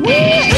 We